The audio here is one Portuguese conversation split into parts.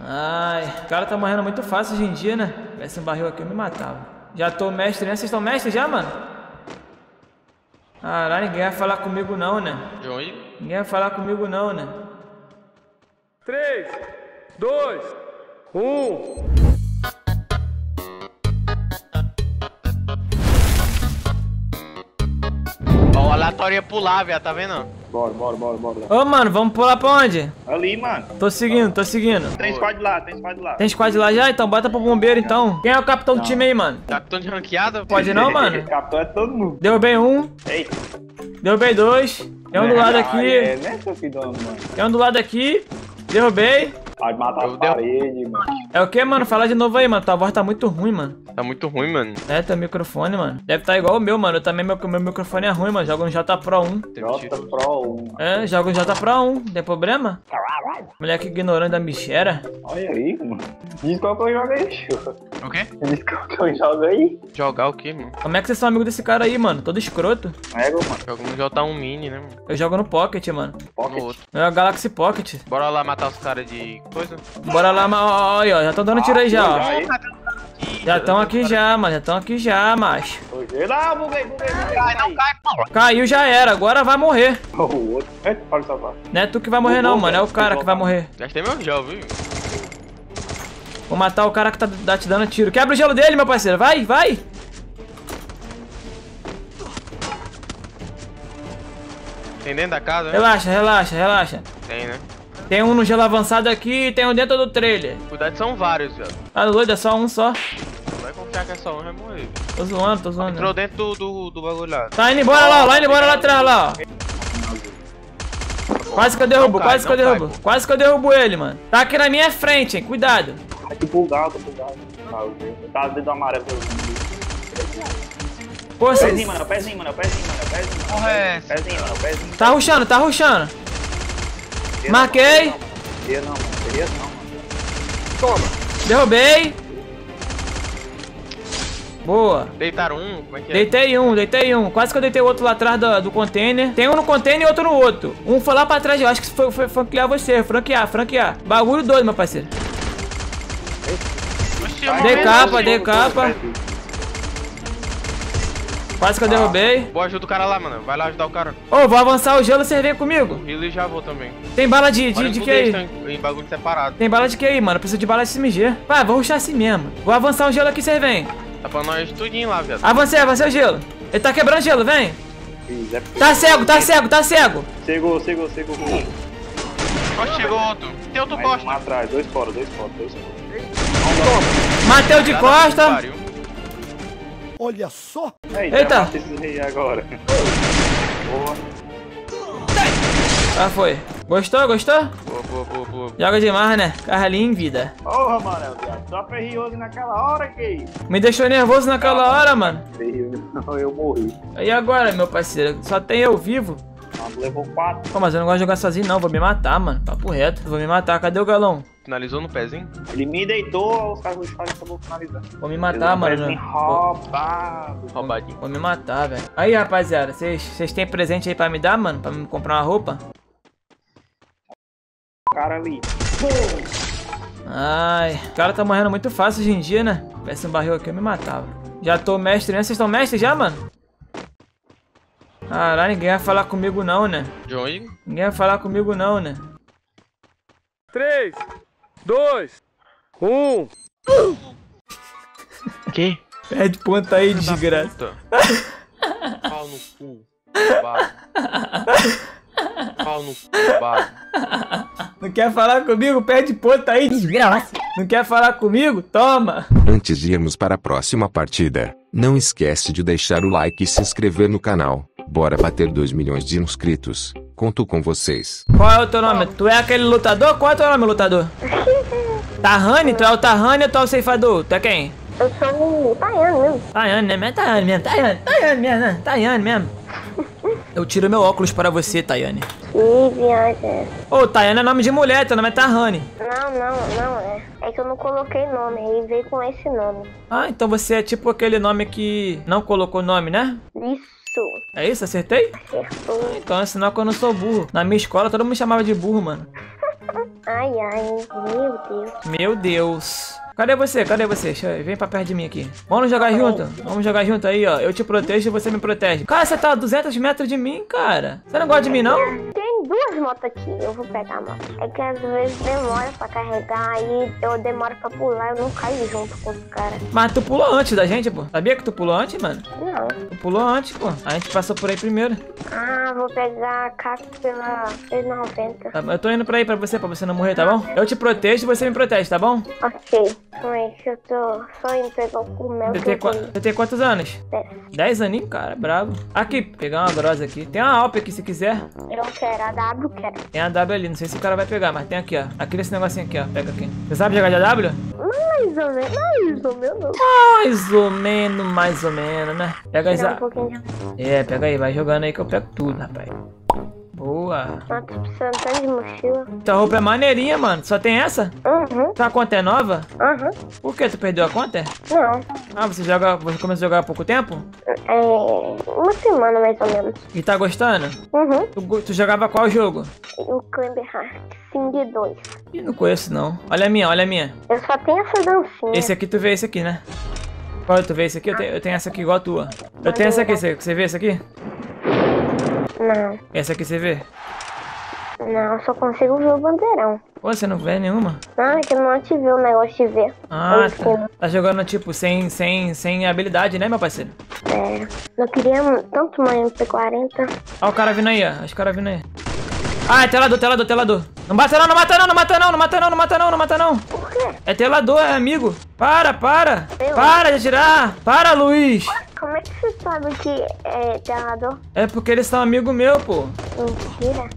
Ai, o cara tá morrendo muito fácil hoje em dia, né? Se tivesse um barril aqui eu me matava. Já tô mestre, né? Vocês estão mestres já, mano? Caralho, ninguém vai falar comigo não, né? Aí? Ninguém vai falar comigo não, né? 3, 2, 1. Ó, o aleatório ia pular, viado, tá vendo? Bora, bora, bora, bora. Ô, mano, vamos pular pra onde? Ali, mano. Tô seguindo, tô seguindo. Tem squad lá, tem squad lá. Tem squad lá já? Então bota pro bombeiro, então. Quem é o capitão do time aí, mano? Capitão de ranqueada? Pode não, mano? Capitão é todo mundo. Derrubei um, Eita. derrubei dois. Tem um do lado É, aqui, né, seu filho, mano? tem um do lado aqui. Derrubei. Eu deu- paredes, mano. É o que, mano? Fala de novo aí, mano. Tua voz tá muito ruim, mano. Tá muito ruim, mano. É, teu microfone, mano. Deve tá igual o meu, mano. Eu também, meu, meu microfone é ruim, mano. Jogo no J Pro 1. Jota Pro 1. É, jogo no J Pro 1. Tem problema? Moleque ignorante da bicheira. Olha aí, mano. Diz qual que eu jogo aí. O quê? Que eu jogo aí. Jogar o quê, mano? Como é que vocês são amigos desse cara aí, mano? Todo escroto. Ego, mano. Jogo no J1 Mini, né, mano? Eu jogo no Pocket, mano. No Pocket. outro. É o Galaxy Pocket. Bora lá matar os caras de coisa? Bora lá, ma- ó, ó, aí, ó. Já tô dando tiro aí já, ó. Já aí. Já estão aqui já, mano. Já estão aqui já, macho. Ah, buguei, buguei, buguei. Ai, não cai. Caiu já era. Agora vai morrer. O outro. Olha pá. Não é tu que vai morrer, não, mano. É o cara que vai morrer. Gastei meu gel, viu? Vou matar o cara que tá, tá te dando tiro. Quebra o gelo dele, meu parceiro. Vai, vai. Tem dentro da casa, né? Relaxa, relaxa, relaxa. Tem, né? Tem um no gelo avançado aqui e tem um dentro do trailer. Cuidado, são vários, viado. Tá doido? É só um só. Não vai confiar que é só um, vai morrer. Tô zoando, tô zoando. Entrou dentro do, do, do bagulho lá. Tá indo embora lá, lá indo embora lá atrás, lá, ó. Quase que eu derrubo, Não cai, quase que eu não cai, derrubo. Quase que eu derrubo ele, mano. Tá aqui na minha frente, hein. Cuidado. Ai, que bugado, que bugado. Tá dentro do amarelo. Pô, Pezinho, cês... mano, pezinho, mano, pezinho, mano, pezinho. mano, Porra é essa? Pezinho, mano, pezinho. Tá ruxando, tá ruxando. Marquei. não, não, mano. Seria não, mano. Derrubei. Boa. Deitaram um? Como é que é? Deitei um, deitei um. Quase que eu deitei o outro lá atrás do, do container. Tem um no container e outro no outro. Um foi lá pra trás, eu acho que foi, foi franquear você. Franquear, franquear. Bagulho doido, meu parceiro. Vai, Dei capa, dei capa. Quase que eu derrubei. Boa, ajuda o cara lá, mano. Vai lá ajudar o cara. Ô, vou avançar o gelo, vocês vêm comigo. Heal e já vou também. Tem bala de, de, de que aí? buguês estão em, em bagulho separado. Tem bala de que aí, mano? Preciso de bala de SMG. Vai, vou ruxar assim mesmo. Vou avançar o gelo aqui, vocês vêm. Tá pra nós tudinho lá, viado. Avancei, avancei o gelo. Ele tá quebrando gelo, vem. É- Tá cego, tá cego, tá cego. Cegou, cegou, cegou. Ó, chegou outro. Tem outro Mais um atrás, dois fora, dois fora, dois fora. Matei o de costa. Olha só! Eita, agora. Boa. Ah, foi. Gostou, gostou? Boa, boa, boa, boa. Joga demais, né? Carlinho em vida. Porra, mano. Só ferrioso naquela hora, que Me deixou nervoso naquela hora, mano. Ferrioso, eu morri. E agora, meu parceiro? Só tem eu vivo. Mano, levou quatro. Pô, mas eu não gosto de jogar sozinho, não. Vou me matar, mano. Papo reto. Vou me matar. Cadê o galão? Finalizou no pezinho? Ele me deitou, os caras ruxaram e acabou finalizando. Vou me matar, mano. Pezinho roubado. Roubadinho. vou me matar, velho. Aí, rapaziada. Vocês têm presente aí pra me dar, mano? Pra me comprar uma roupa? Cara ali. Ai, o cara tá morrendo muito fácil hoje em dia, né? Se tivesse um barril aqui, eu me matava. Já tô mestre, né? Vocês estão mestres já, mano? Caralho, ninguém vai falar comigo não, né? John aí? Ninguém vai falar comigo não, né? 3, 2, 1. Que? Pede ponta aí, desgraça. Pau no cu. Pau no cu. Não quer falar comigo? Pede ponta aí, desgraça. Não quer falar comigo? Toma. Antes de irmos para a próxima partida, não esquece de deixar o like e se inscrever no canal. Bora bater 2 milhões de inscritos. Conto com vocês. Qual é o teu nome? Tu é aquele lutador? Qual é o teu nome, lutador? Tahani? Tu é o Tahani ou tu é o ceifador? Tu é quem? Eu sou o Tayane mesmo. Tayane, né? Tayane mesmo. Tayane, Tayane mesmo. né? Tayane mesmo. Eu tiro meu óculos para você, Tayane. Que viagem é? Ô, Tayane é nome de mulher, teu nome é Tahani. Não, não, não é. É que eu não coloquei nome, aí veio com esse nome. Ah, então você é tipo aquele nome que não colocou nome, né? Isso, É isso? Acertei? acertou. Então é sinal que eu não sou burro. Na minha escola todo mundo me chamava de burro, mano. Ai, ai, meu Deus. Meu Deus. Cadê você? Cadê você? Eu... Vem pra perto de mim aqui. Vamos jogar junto? Vamos jogar junto aí, ó. Eu te protejo e você me protege. Cara, você tá a 200 metros de mim, cara. Você não gosta de mim, não? Tem duas motos aqui, eu vou pegar a moto. É que às vezes demora pra carregar, aí eu demoro pra pular, eu não caio junto com os caras. Mas tu pulou antes da gente, pô. Sabia que tu pulou antes, mano? Não. Tu pulou antes, pô. A gente passou por aí primeiro. Ah, vou pegar a caixa pela 3,90. Tá, Eu tô indo pra aí pra você, pra você não morrer, tá bom? Eu te protejo e você me protege, tá bom? Ok. Que eu tô só indo pegar o cogumelo. Você tem, você tem quantos anos? Dez. 10 aninhos, cara, brabo. Aqui, pegar uma grossa aqui. Tem uma Alp aqui se quiser. Eu quero a W. Tem a W ali, não sei se o cara vai pegar, mas tem aqui, ó. Aqui nesse negocinho aqui, ó. Pega aqui. Você sabe jogar de AW? Mais ou menos, mais ou menos. Mais ou menos, mais ou menos, né? Pega Tirar um pouquinho. É, pega aí, vai jogando aí que eu pego tudo, rapaz. Boa. Nossa, tô precisando tanto de mochila. Tua roupa é maneirinha, mano. Só tem essa? Uhum, Tua conta é nova? uhum. Por que? Tu perdeu a conta? Não, Ah, você joga. Você começou a jogar há pouco tempo? é uma semana mais ou menos. E tá gostando? Uhum. Tu, tu jogava qual jogo? O Climber Heart, Sing 2. Ih, não conheço não. Olha a minha, olha a minha. Eu só tenho essa dancinha. Esse aqui tu vê esse aqui, né? Qual tu vê esse aqui? Eu tenho, eu tenho essa aqui igual a tua. Eu tenho essa aqui, você, você vê essa aqui? Não, Essa aqui você vê? não, eu só consigo ver o bandeirão. Pô, você não vê nenhuma? Não, é que eu não ativei o negócio de ver. Ah, tá. Tá jogando tipo sem, sem, sem habilidade, né, meu parceiro? É, eu queria tanto uma MP40. Olha o cara vindo aí, ó. Os caras vindo aí. Ah, é telador, telador, telador. Não mata não, não mata não, não mata não, não mata não, não mata não, não mata não. Por quê? É telador, é amigo. Para, para. Eu? Para de atirar. Para, Luiz. Como é que você sabe que é telador? É porque eles são amigo meu, pô. Mentira.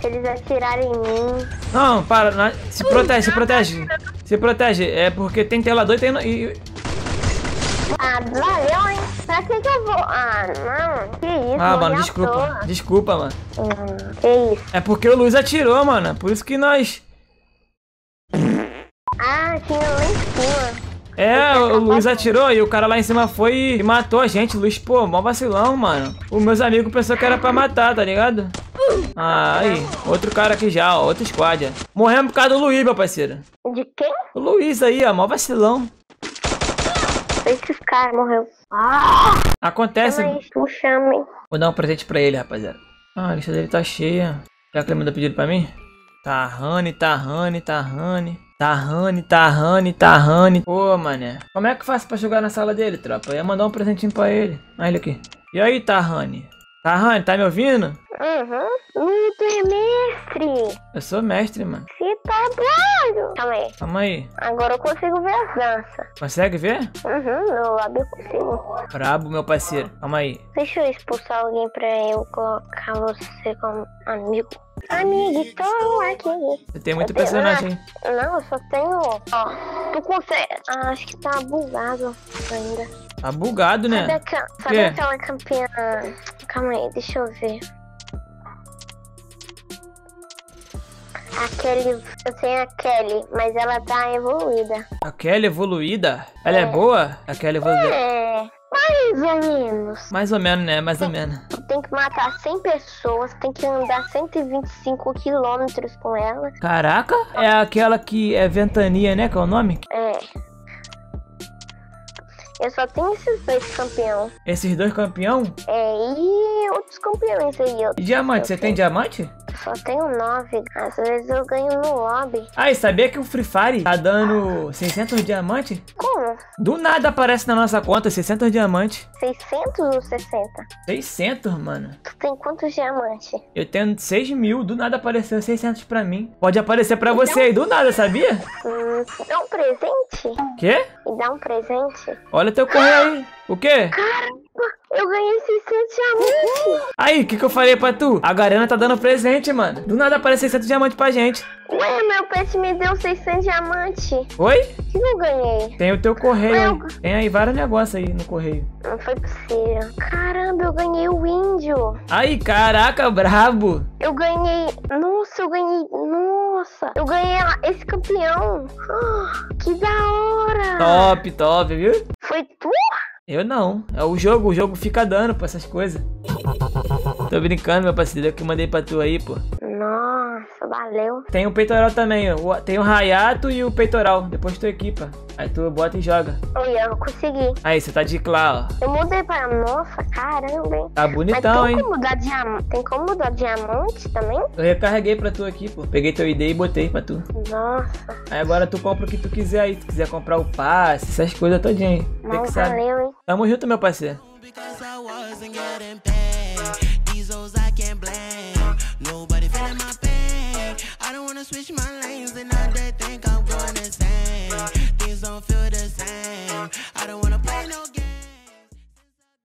Se eles atirarem em mim. Não, para. não- Se protege, se protege. Se protege. É porque tem telador e tem... E, Ah, valeu, hein? Pra que que eu vou? Ah, não. Que isso, ah, mano, desculpa. toa. Desculpa, mano. Hum, que isso? É porque o Luiz atirou, mano. Por isso que nós... Ah, tinha lá em cima. É, o Luiz atirou e o cara lá em cima foi e matou a gente. Luiz, pô, mó vacilão, mano. Os meus amigos pensou que era pra matar, tá ligado? Ah, aí. Outro cara aqui já, ó. Outro squad. ó. Morremos por causa do Luiz, meu parceiro. De quem? O Luiz aí, ó. Mó vacilão. Esses caras morreu. Ah, Acontece. tu chama, hein? Vou dar um presente pra ele, rapaziada. Ah, a lista dele tá cheia. Já que ele mandou pedido pra mim? Tahane, Tahane, Tahane. Tahane, Tahane, Tahane. Pô, mané. Como é que faz pra jogar na sala dele, tropa? Eu ia mandar um presentinho pra ele. Olha ele aqui. E aí, Tahane? Tahane, tá me ouvindo? Uhum. Hum, tu é mestre. Eu sou mestre, mano. Você tá doido. Calma aí. Calma aí. Agora eu consigo ver as danças. Consegue ver? Uhum, no lábio eu consigo. Brabo, meu parceiro. Calma aí. Deixa eu expulsar alguém pra eu colocar você como amigo. Amigo, estou aqui. Tem muito personagem, hein? Não, eu só tenho. Ó, tu consegue. Ah, acho que tá bugado ainda. Tá bugado, Sabe, né? aquela, Quê? sabe aquela campeã. Calma aí, deixa eu ver. A Kelly. Eu tenho a Kelly, mas ela tá evoluída. A Kelly evoluída? Ela é boa? A Kelly evoluída. É. Mais ou menos. Mais ou menos, né? Mais ou menos. Tem que matar 100 pessoas, tem que andar 125 quilômetros com ela. Caraca, é aquela que é ventania, né? Que é o nome? É. Eu só tenho esses dois campeão. Esses dois campeão? É, e outros campeões aí. Eu E diamante, você tem diamante? só tenho nove. Às vezes eu ganho no lobby. Ah, e sabia que o Free Fire tá dando 600 diamantes? Como? Do nada aparece na nossa conta 600 diamantes. 600 ou 60? 600, mano. Tu tem quantos diamantes? Eu tenho 6 mil, do nada apareceu 600 pra mim. Pode aparecer pra você aí, do nada, sabia? Hum, dá um presente? Quê? Dá um presente? Olha teu correio aí. O quê? Caramba, eu ganhei 600 diamantes. Aí, o que, que eu falei pra tu? A Garena tá dando presente, mano. Do nada aparece 600 diamantes pra gente. Ué, meu pet me deu 600 diamantes. Oi? O que eu ganhei? Tem o teu correio aí. Tem aí vários negócios aí no correio. Não foi possível. Caramba, eu ganhei o índio. Aí, caraca, brabo. Eu ganhei. Nossa, eu ganhei. Nossa, eu ganhei esse campeão. Ah, que da hora. Top, top, viu? Foi tu? Eu não. É o jogo, o jogo fica dando pra essas coisas. Tô brincando, meu parceiro. Eu que mandei pra tu aí, pô. Nossa, valeu. Tem o peitoral também, ó. O- Tem o Rayato e o peitoral. Depois tu equipa. Aí tu bota e joga. Oi, eu consegui. Aí, você tá de clá, ó. Eu mudei pra. Nossa, caramba, hein? Tá bonitão, tem hein? como mudar diamante? Tem como mudar diamante também? Eu recarreguei pra tu aqui, pô. Peguei teu ID e botei pra tu. Nossa, Aí agora tu compra o que tu quiser aí. Se tu quiser comprar o passe, essas coisas todinha aí. Sabe. valeu, hein? Tamo junto, meu parceiro.